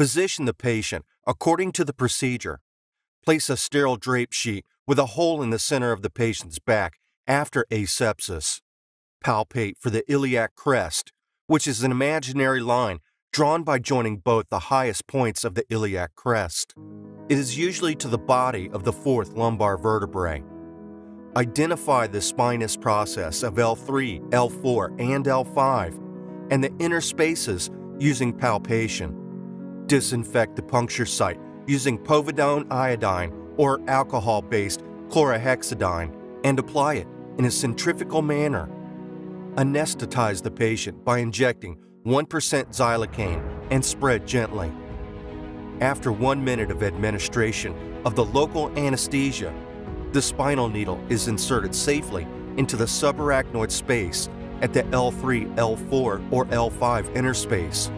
Position the patient according to the procedure. Place a sterile drape sheet with a hole in the center of the patient's back after asepsis. Palpate for the iliac crest, which is an imaginary line drawn by joining both the highest points of the iliac crest. It is usually to the body of the fourth lumbar vertebrae. Identify the spinous process of L3, L4, and L5 and the interspaces using palpation. Disinfect the puncture site using povidone iodine or alcohol-based chlorhexidine and apply it in a centrifugal manner. Anesthetize the patient by injecting 1% xylocaine and spread gently. After one minute of administration of the local anesthesia, the spinal needle is inserted safely into the subarachnoid space at the L3, L4, or L5 interspace.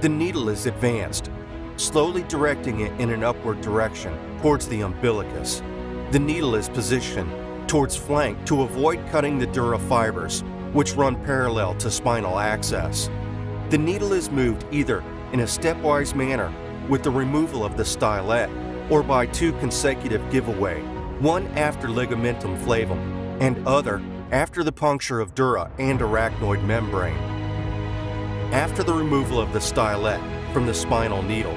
The needle is advanced, slowly directing it in an upward direction towards the umbilicus. The needle is positioned towards flank to avoid cutting the dura fibers, which run parallel to spinal access. The needle is moved either in a stepwise manner with the removal of the stylet or by two consecutive giveaway, one after ligamentum flavum and other after the puncture of dura and arachnoid membrane. After the removal of the stylet from the spinal needle,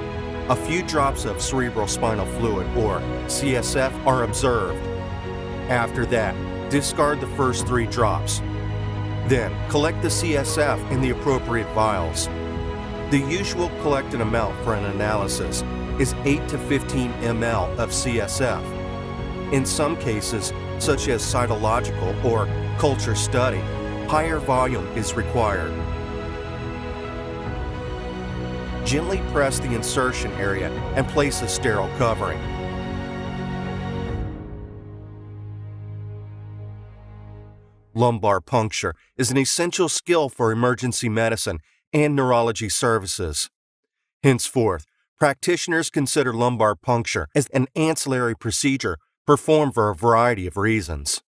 a few drops of cerebral spinal fluid, or CSF, are observed. After that, discard the first three drops. Then, collect the CSF in the appropriate vials. The usual collected amount for an analysis is 8 to 15 ml of CSF. In some cases, such as cytological or culture study, higher volume is required. Gently press the insertion area and place a sterile covering. Lumbar puncture is an essential skill for emergency medicine and neurology services. Henceforth, practitioners consider lumbar puncture as an ancillary procedure performed for a variety of reasons.